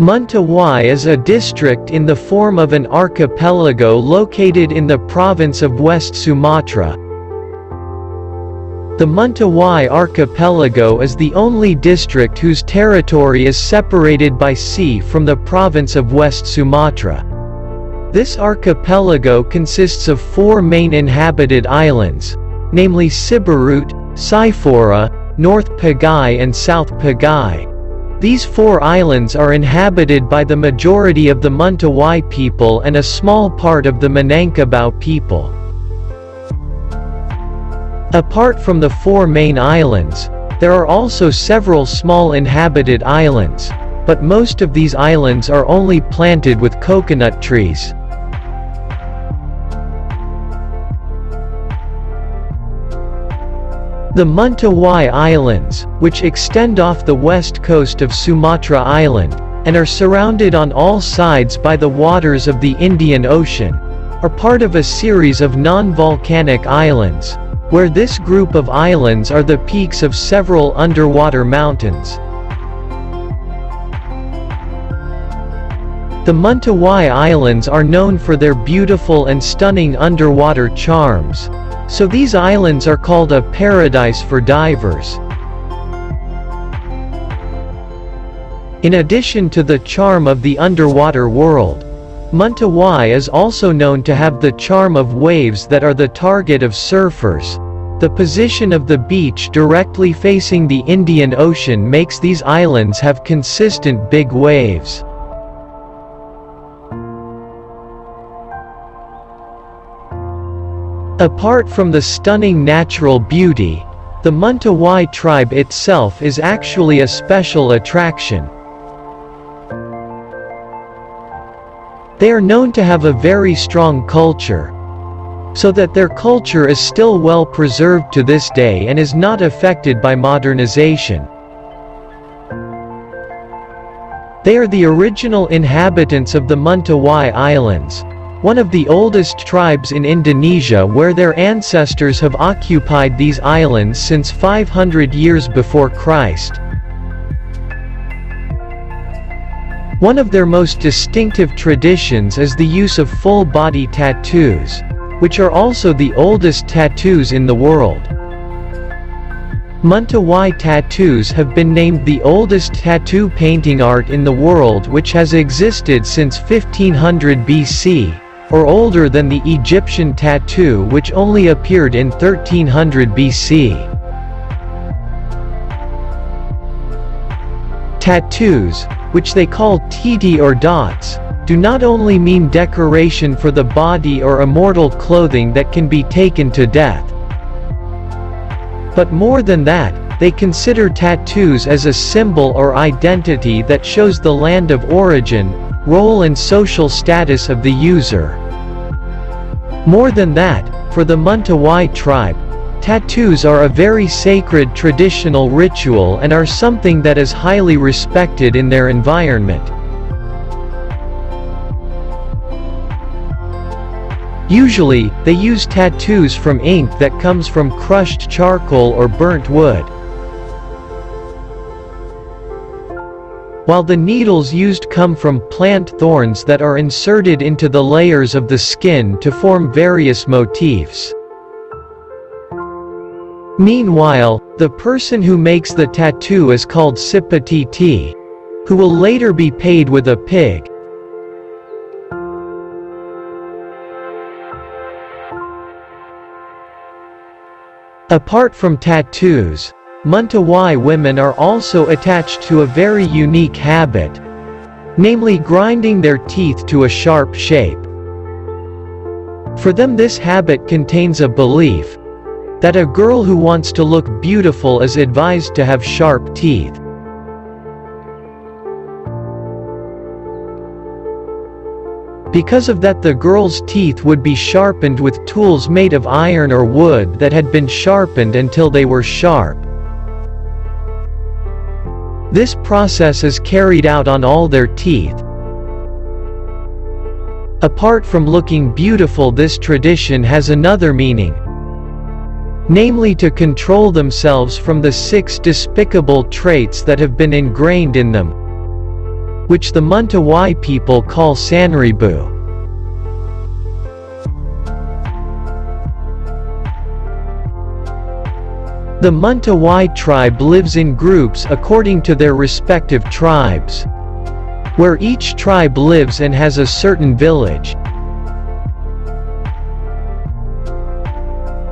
Mentawai is a district in the form of an archipelago located in the province of West Sumatra. The Mentawai archipelago is the only district whose territory is separated by sea from the province of West Sumatra. This archipelago consists of four main inhabited islands, namely Siberut, Sipora, North Pagai and South Pagai. These four islands are inhabited by the majority of the Mentawai people and a small part of the Minangkabau people. Apart from the four main islands, there are also several small inhabited islands, but most of these islands are only planted with coconut trees. The Mentawai Islands, which extend off the west coast of Sumatra Island, and are surrounded on all sides by the waters of the Indian Ocean, are part of a series of non-volcanic islands, where this group of islands are the peaks of several underwater mountains. The Mentawai Islands are known for their beautiful and stunning underwater charms, so these islands are called a paradise for divers. In addition to the charm of the underwater world, Mentawai is also known to have the charm of waves that are the target of surfers. The position of the beach directly facing the Indian Ocean makes these islands have consistent big waves. Apart from the stunning natural beauty, the Mentawai tribe itself is actually a special attraction. They are known to have a very strong culture, so that their culture is still well preserved to this day and is not affected by modernization. They are the original inhabitants of the Mentawai Islands, one of the oldest tribes in Indonesia where their ancestors have occupied these islands since 500 years before Christ. One of their most distinctive traditions is the use of full-body tattoos, which are also the oldest tattoos in the world. Mentawai tattoos have been named the oldest tattoo painting art in the world which has existed since 1500 BC or older than the Egyptian tattoo which only appeared in 1300 BC. Tattoos, which they call titi or dots, do not only mean decoration for the body or immortal clothing that can be taken to death. But more than that, they consider tattoos as a symbol or identity that shows the land of origin, role and social status of the user. More than that, for the Mentawai tribe, tattoos are a very sacred traditional ritual and are something that is highly respected in their environment. Usually, they use tattoos from ink that comes from crushed charcoal or burnt wood. While the needles used come from plant thorns that are inserted into the layers of the skin to form various motifs. Meanwhile, the person who makes the tattoo is called Sipatiti, who will later be paid with a pig. Apart from tattoos, Mentawai women are also attached to a very unique habit, namely grinding their teeth to a sharp shape. For them this habit contains a belief that a girl who wants to look beautiful is advised to have sharp teeth. Because of that the girl's teeth would be sharpened with tools made of iron or wood that had been sharpened until they were sharp. This process is carried out on all their teeth. Apart from looking beautiful this tradition has another meaning. Namely to control themselves from the six despicable traits that have been ingrained in them. which the Mentawai people call Sanribu. The Mentawai tribe lives in groups according to their respective tribes, where each tribe lives and has a certain village.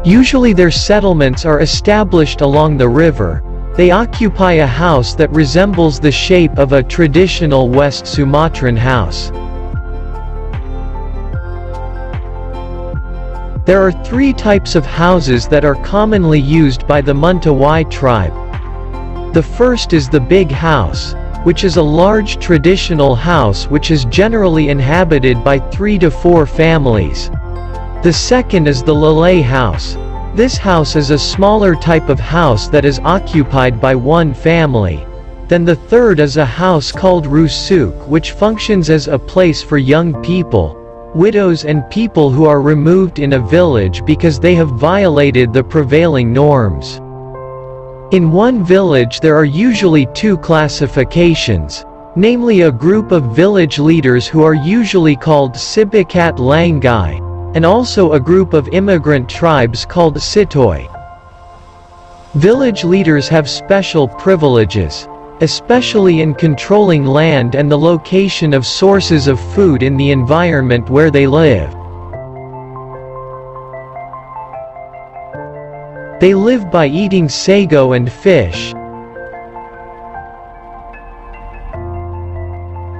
Usually their settlements are established along the river, they occupy a house that resembles the shape of a traditional West Sumatran house. There are three types of houses that are commonly used by the Mentawai tribe. The first is the big house, which is a large traditional house which is generally inhabited by three to four families. The second is the Lalay house, this house is a smaller type of house that is occupied by one family. Then the third is a house called Rusuk which functions as a place for young people, widows and people who are removed in a village because they have violated the prevailing norms. In one village there are usually two classifications, namely a group of village leaders who are usually called Sibikat Langai, and also a group of immigrant tribes called Sitoy. Village leaders have special privileges, especially in controlling land and the location of sources of food in the environment where they live. They live by eating sago and fish,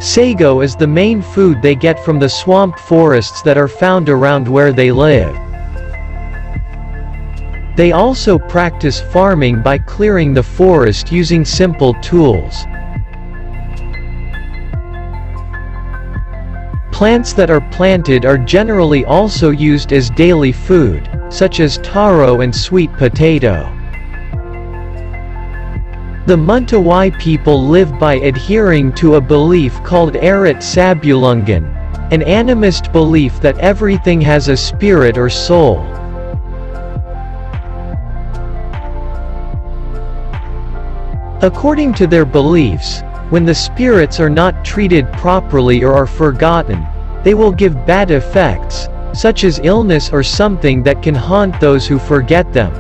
Sago is the main food they get from the swamp forests that are found around where they live. They also practice farming by clearing the forest using simple tools. Plants that are planted are generally also used as daily food, such as taro and sweet potato. The Mentawai people live by adhering to a belief called Arat Sabulungan, an animist belief that everything has a spirit or soul. According to their beliefs, when the spirits are not treated properly or are forgotten, they will give bad effects, such as illness or something that can haunt those who forget them.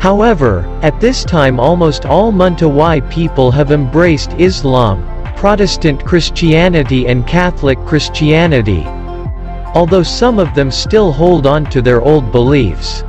However, at this time almost all Mentawai people have embraced Islam, Protestant Christianity and Catholic Christianity. Although some of them still hold on to their old beliefs.